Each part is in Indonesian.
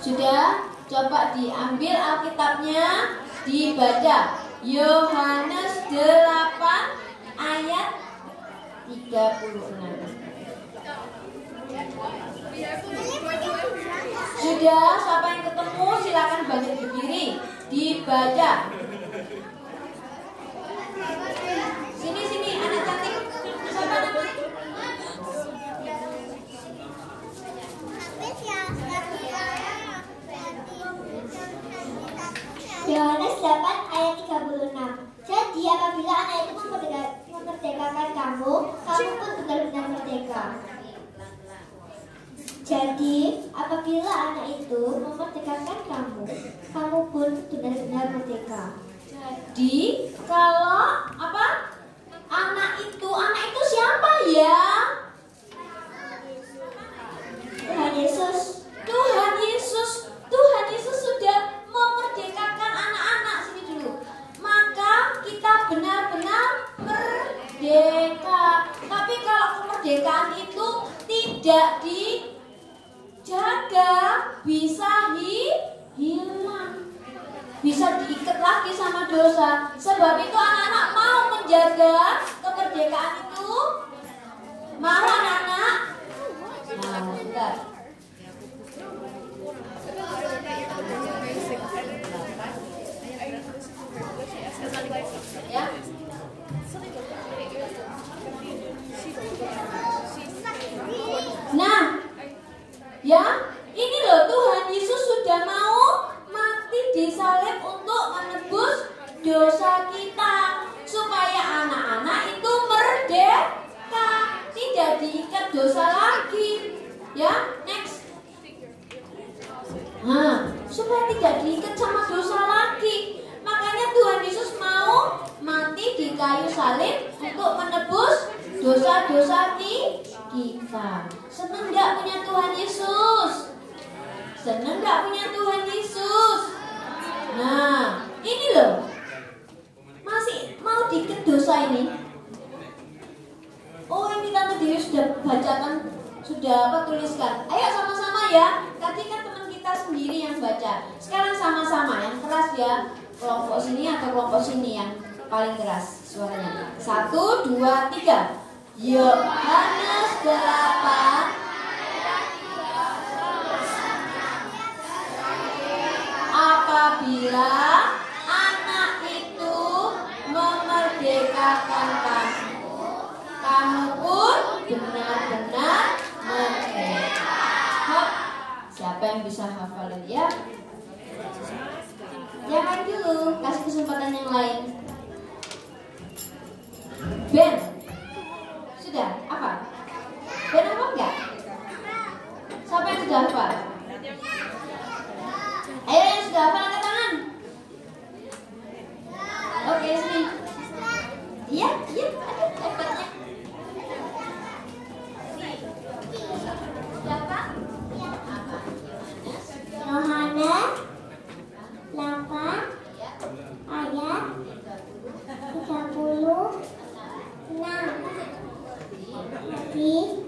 Sudah? Coba diambil Alkitabnya, dibaca. Yohanes 8 ayat 36. Sudah, siapa yang ketemu silakan balik berdiri, dibaca. Sini sini anak cantik. Siapa namanya? Yohanes 8 ayat 36. Jadi apabila anak itu memerdekakan kamu, kamu pun benar-benar merdeka. Jadi apabila anak itu memerdekakan kamu, kamu pun benar-benar merdeka. Jadi kalau apa? Anak itu, anak itu siapa ya? Tuhan Yesus Tuhan Yesus, Tuhan Yesus sudah memerdekakan anak-anak sini dulu. Maka kita benar-benar merdeka. Tapi kalau kemerdekaan itu tidak dijaga, bisa hi- hilang. Bisa diikat lagi sama dosa. Sebab itu anak-anak mau menjaga kemerdekaan itu. Mau anak-anak? Mau. Ya. Nah, ya, ini loh Tuhan Yesus sudah mau mati di salib untuk menebus dosa kita supaya anak-anak itu merdeka, tidak diikat dosa lagi. Ya, next. Nah, supaya tidak diikat sama dosa lagi. Makanya Tuhan Yesus mau mati di kayu salib untuk menebus dosa-dosa ki- kita. Senang nggak punya Tuhan Yesus? Senang nggak punya Tuhan Yesus? Nah, ini loh. Masih mau diikat dosa ini? Oh, ini Tante Dewi sudah bacakan, sudah apa tuliskan. Ayo sama-sama ya. Tadi kan teman kita sendiri yang baca. Sekarang sama-sama yang keras ya. Kelompok sini atau kelompok sini yang paling keras suaranya. Satu, dua, tiga. Yohanes 8 Apabila anak itu memerdekakan kamu, kamu pun benar-benar merdeka. Siapa yang bisa hafalin ya? Jangan dulu, kasih kesempatan yang lain. Ven, Jadi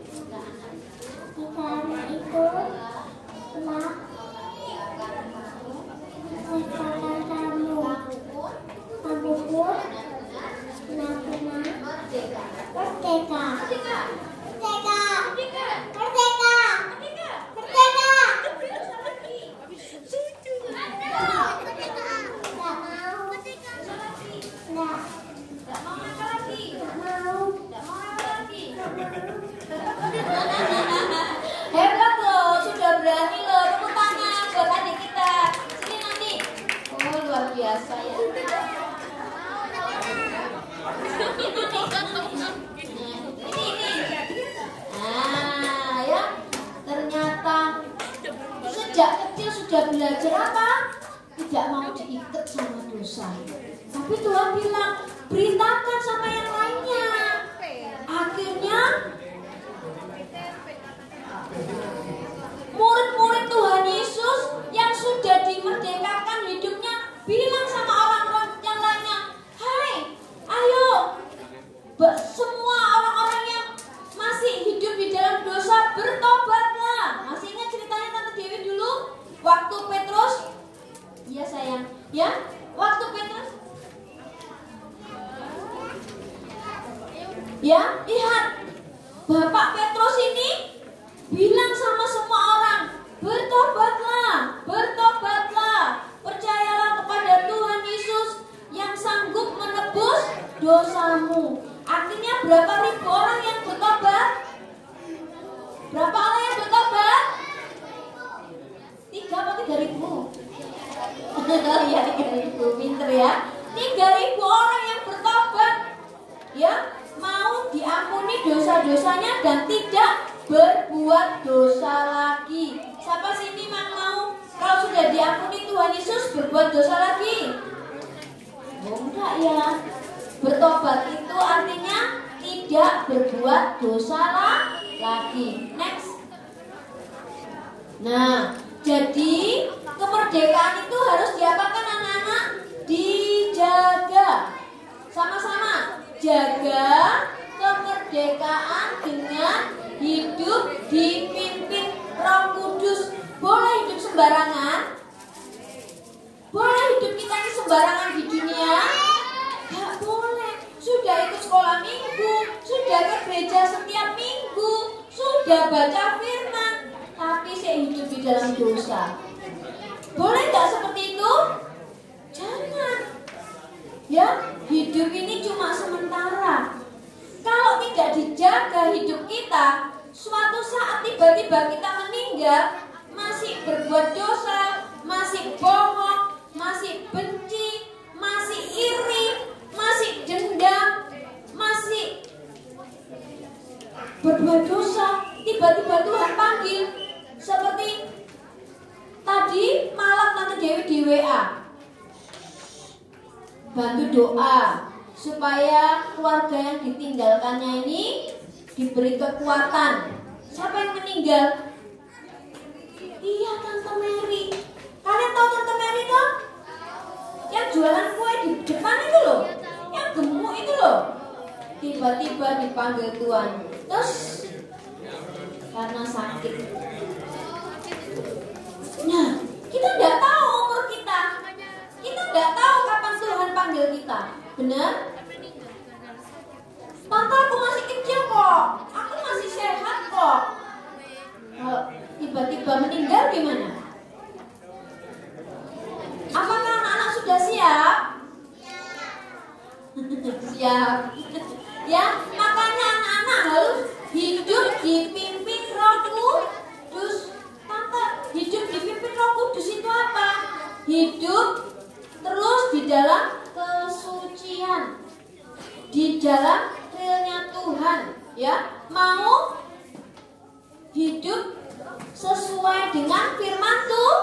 Berbuat dosa lagi? Oh, enggak ya. Bertobat itu artinya tidak berbuat dosa lagi. Next. Nah, jadi kemerdekaan itu harus diapakan anak-anak? Dijaga. Sama-sama jaga kemerdekaan dengan hidup dipimpin Roh Kudus. Boleh hidup sembarangan? Boleh hidup kita ini sembarangan dunia? Gak boleh. Sudah ikut sekolah minggu, sudah ke gereja setiap minggu, sudah baca firman, tapi saya hidup di dalam dosa. Boleh nggak seperti itu? Jangan. Ya, hidup ini cuma sementara. Kalau tidak dijaga hidup kita, suatu saat tiba-tiba kita meninggal, masih berbuat dosa, masih bohong, masih benci, masih iri, masih dendam, masih berbuat dosa, tiba-tiba Tuhan panggil seperti tadi malam Tante Dewi di WA bantu doa supaya keluarga yang ditinggalkannya ini diberi kekuatan. Siapa yang meninggal? Iya Tante Mary. Kalian tahu Tante Mary dong? Yang jualan kue di depan itu loh. Yang gemuk itu loh. Tiba-tiba dipanggil Tuhan. Terus karena sakit. Nah, kita tidak tahu umur kita. Kita tidak tahu kapan Tuhan panggil kita. Benar? Tante aku masih kecil kok. Aku masih sehat kok. Kalau tiba-tiba meninggal gimana? Apakah anak-anak sudah siap? siap. ya, makanya anak-anak harus hidup dipimpin Roh Kudus. Tante, hidup dipimpin Roh Kudus itu apa? Hidup terus di dalam kesucian. Di dalam ya. Mau hidup sesuai dengan firman tuh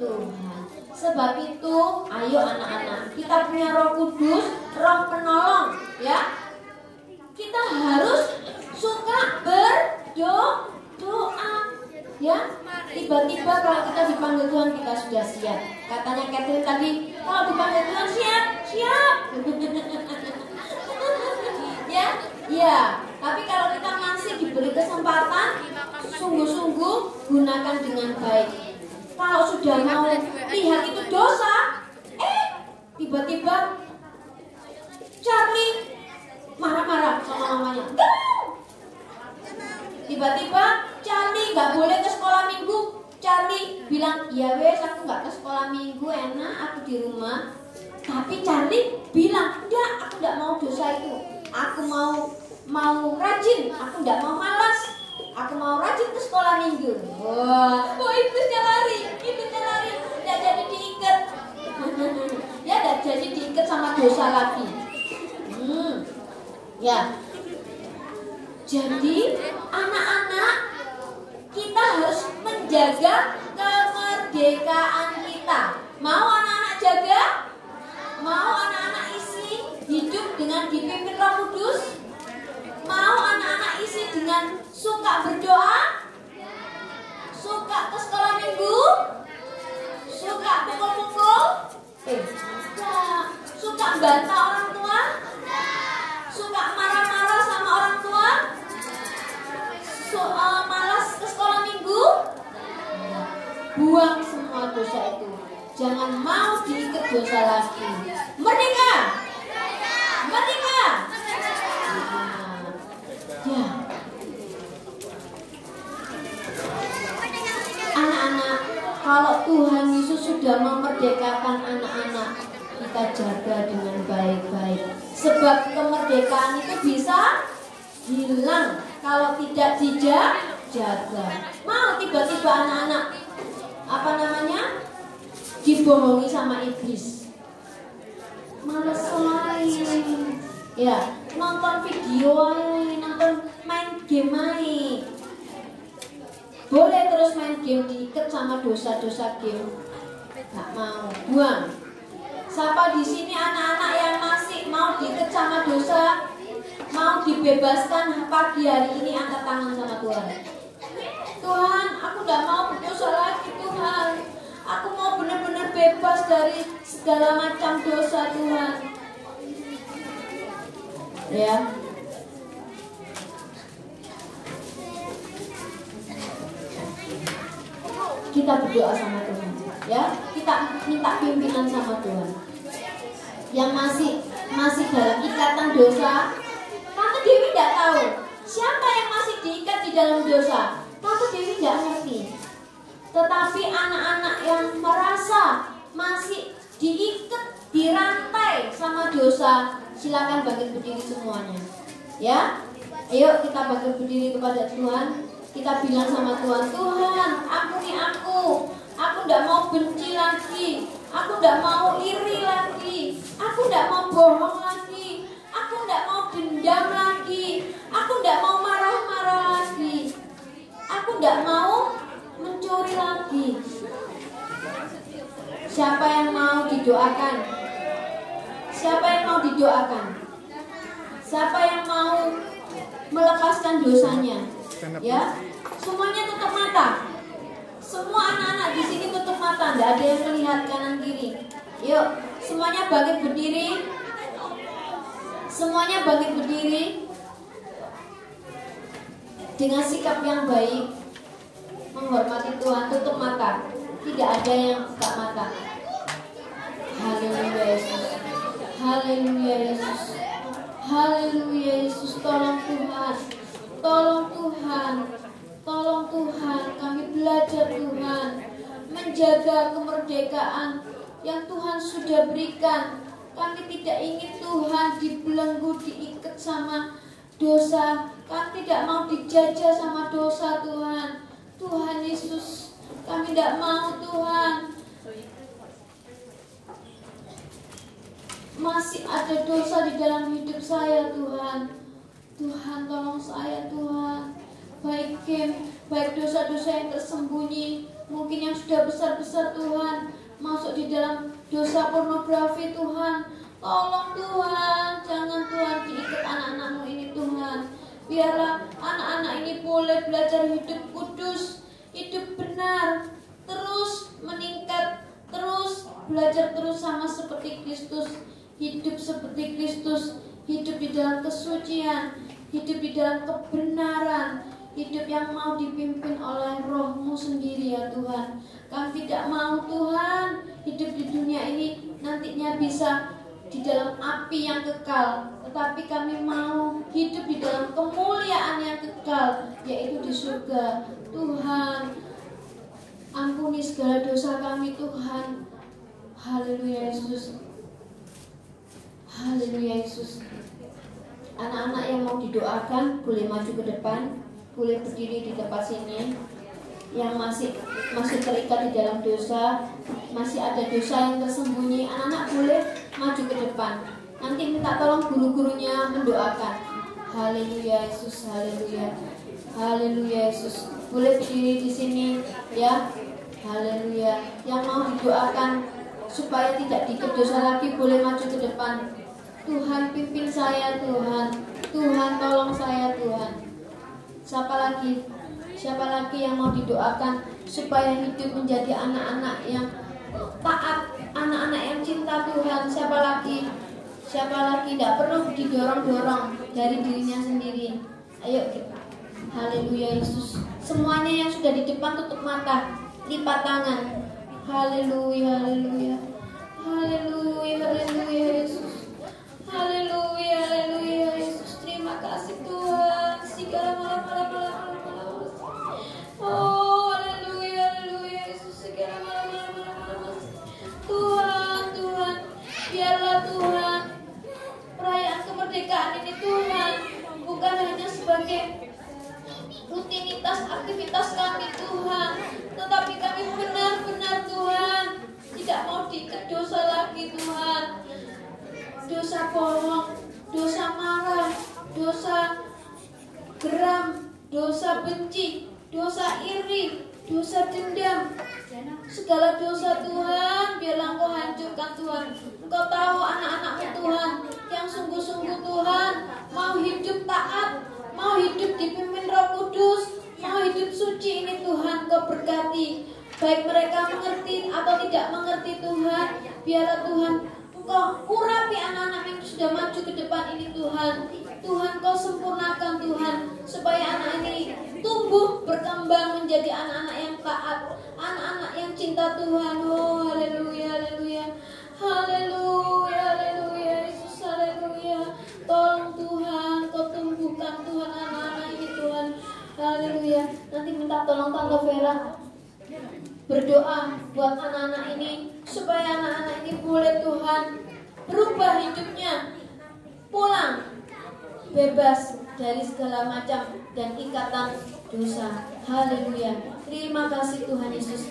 Tuhan. Sebab itu, ayo anak-anak, kita punya Roh Kudus, Roh penolong, ya. Kita harus suka berdoa, ya. Tiba-tiba kalau kita dipanggil Tuhan kita sudah siap. Katanya Catherine tadi, kalau dipanggil Tuhan siap, siap. ya, ya. Tapi kalau kita masih diberi kesempatan, sungguh-sungguh gunakan dengan baik. Kalau sudah mau lihat itu dosa, eh tiba-tiba Charlie marah-marah sama mamanya. Tiba-tiba Charlie nggak boleh ke sekolah minggu. Charlie bilang, ya wes aku nggak ke sekolah minggu, enak aku di rumah. Tapi Charlie bilang, enggak, aku nggak mau dosa itu. Aku mau mau rajin, aku nggak mau malas. Aku mau rajin ke sekolah minggu. Wah, oh iblisnya lari, iblisnya lari, nggak jadi diikat. ya, nggak jadi diikat sama dosa lagi. Hmm, ya. Jadi anak-anak kita harus menjaga kemerdekaan kita. Mau anak-anak jaga? Mau anak-anak isi hidup dengan dipimpin Roh Kudus? Mau isi dengan suka berdoa? Suka ke sekolah minggu? Suka pukul-pukul? Eh. Suka bantah orang tua? Suka marah-marah sama orang tua? So, uh, malas ke sekolah minggu? Buang semua dosa itu. Jangan mau diikat dosa lagi. Merdeka! Nah, ya. Anak-anak, kalau Tuhan Yesus sudah memerdekakan anak-anak, kita jaga dengan baik-baik. Sebab kemerdekaan itu bisa hilang kalau tidak dijaga. Mau tiba-tiba anak-anak apa namanya dibohongi sama iblis sama dosa-dosa game nggak mau. Buang. Siapa di sini anak-anak yang masih mau diikat sama dosa mau dibebaskan pagi hari ini angkat tangan sama Tuhan. Tuhan aku tidak mau berdosa lagi Tuhan. Aku mau benar-benar bebas dari segala macam dosa Tuhan. Ya. Kita berdoa sama Tuhan, ya. Kita minta pimpinan sama Tuhan. Yang masih masih dalam ikatan dosa, Tante Dewi tidak tahu siapa yang masih diikat di dalam dosa. Tante Dewi tidak ngerti. Tetapi anak-anak yang merasa masih diikat, dirantai sama dosa, silakan bangkit berdiri semuanya. Ya, ayo kita bangkit berdiri kepada Tuhan. Kita bilang sama Tuhan, Tuhan, ampuni aku. Aku tidak mau benci lagi. Aku tidak mau iri lagi. Aku tidak mau bohong lagi. Aku tidak mau dendam lagi. Aku tidak mau marah-marah lagi. Aku tidak mau mencuri lagi. Siapa yang mau didoakan? Siapa yang mau didoakan? Siapa yang mau melepaskan dosanya? Ya, semuanya tutup mata. Semua anak-anak di sini tutup mata, tidak ada yang melihat kanan kiri. Yuk, semuanya bangkit berdiri. Semuanya bangkit berdiri. Dengan sikap yang baik menghormati Tuhan tutup mata. Tidak ada yang buka mata. Haleluya Yesus. Haleluya Yesus. Haleluya Yesus. Tolong Tuhan. Tolong Tuhan belajar Tuhan menjaga kemerdekaan yang Tuhan sudah berikan kami tidak ingin Tuhan dibelenggu diikat sama dosa kami tidak mau dijajah sama dosa Tuhan Tuhan Yesus, kami tidak mau Tuhan. Masih ada dosa di dalam hidup saya Tuhan. Tuhan tolong saya Tuhan. Baik game, baik dosa-dosa yang tersembunyi, mungkin yang sudah besar-besar Tuhan, masuk di dalam dosa pornografi Tuhan. Tolong Tuhan, jangan Tuhan diikat anak-anakmu ini Tuhan. Biarlah anak-anak ini boleh belajar hidup kudus, hidup benar, terus meningkat, terus belajar terus sama seperti Kristus, hidup seperti Kristus, hidup di dalam kesucian, hidup di dalam kebenaran, hidup yang mau dipimpin oleh rohmu sendiri ya Tuhan. Kami tidak mau Tuhan hidup di dunia ini nantinya bisa di dalam api yang kekal, tetapi kami mau hidup di dalam kemuliaan yang kekal, yaitu di surga. Tuhan, ampuni segala dosa kami Tuhan. Haleluya Yesus. Haleluya Yesus. Anak-anak yang mau didoakan boleh maju ke depan, boleh berdiri di tempat sini. Yang masih masih terikat di dalam dosa, masih ada dosa yang tersembunyi, anak-anak boleh maju ke depan. Nanti minta tolong guru-gurunya mendoakan. Haleluya Yesus, haleluya. Haleluya Yesus. Boleh berdiri di sini ya. Haleluya. Yang mau didoakan supaya tidak dosa lagi boleh maju ke depan. Tuhan pimpin saya Tuhan. Tuhan tolong saya Tuhan. Siapa lagi? Siapa lagi yang mau didoakan supaya hidup menjadi anak-anak yang taat anak-anak yang cinta Tuhan? Siapa lagi? Siapa lagi? Tidak perlu didorong-dorong dari dirinya sendiri. Ayo kita. Haleluya Yesus. Semuanya yang sudah di depan tutup mata lipat tangan. Haleluya Haleluya, haleluya. Haleluya, Yesus. Haleluya iri dosa dendam. Segala dosa Tuhan biarlah engkau hancurkan Tuhan. Engkau tahu anak-anakmu Tuhan yang sungguh-sungguh Tuhan mau hidup taat mau hidup dipimpin roh kudus mau hidup suci ini Tuhan kau berkati. Baik mereka mengerti atau tidak mengerti Tuhan biarlah Tuhan engkau urapi anak-anak yang sudah maju ke depan ini Tuhan. Tuhan kau sempurnakan Tuhan supaya anak ini tumbuh berkembang menjadi anak-anak yang taat anak-anak yang cinta Tuhan. Oh haleluya haleluya. Haleluya haleluya Yesus haleluya. Tolong Tuhan kau tumbuhkan Tuhan anak-anak ini Tuhan. Haleluya. Nanti minta tolong Tante Vera berdoa buat anak-anak ini supaya anak-anak ini boleh Tuhan berubah hidupnya. Pulang bebas dari segala macam dan ikatan dosa. Haleluya. Terima kasih Tuhan Yesus.